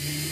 Yeah.